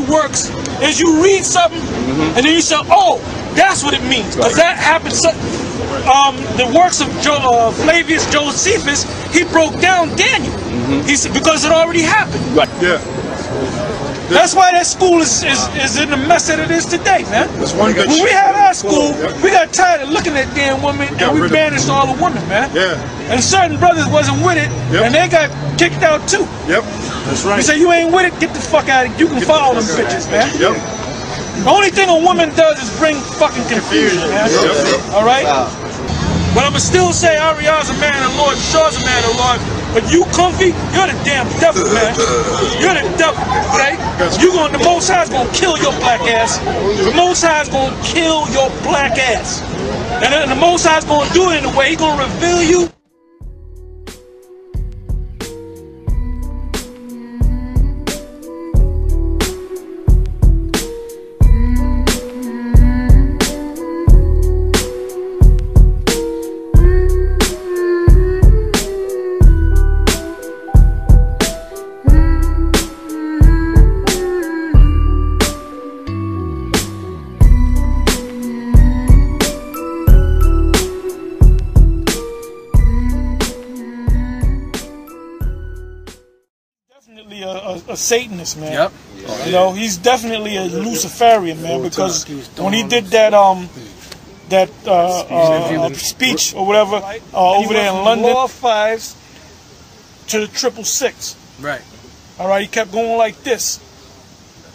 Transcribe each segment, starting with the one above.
works is you read something Mm-hmm. and then you say, oh, that's what it means. Because that happened. So, um, the works of jo- uh, Flavius Josephus, he broke down Daniel. He said because it already happened. Right. Yeah. That's why that school is, is, is in the mess that it is today, man. That's one good When we had our school, Yep. we got tired of looking at damn women got and we banished all the women, man. Yeah. And certain brothers wasn't with it, Yep. and they got kicked out too. Yep. That's right. You say you ain't with it, get the fuck out of it. You can follow them bitches, man. Yep. The only thing a woman does is bring fucking confusion, man. Yep. All right? But I'ma still say Ariana's a man of Lord, Shaw's a man of Lord. But you comfy, you're the damn devil, man. You're the devil, okay? You going the Most High's gonna kill your black ass. The Most High's gonna kill your black ass. And the Most High's gonna do it in a way, He's gonna reveal you. Definitely a, a, a Satanist, man. Yep. You know, he's definitely a Luciferian man because when he did that um that uh, uh, uh, speech or whatever uh, over there in London, law fives to the triple six. Right. All right, he kept going like this.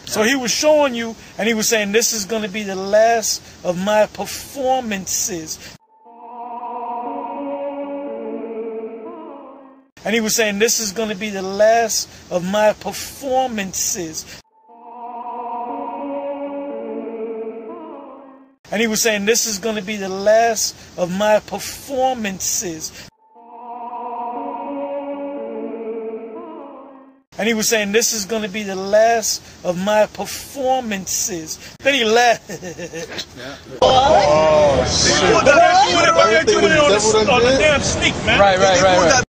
So he was showing you, and he was saying, "This is going to be the last of my performances." And he was saying, "This is going to be the last of my performances." And he was saying, "This is going to be the last of my performances." And he was saying, This is going to be the last of my performances. Then he laughed. Oh, shit. on the, on the damn sneak, man. Right, right, right, right.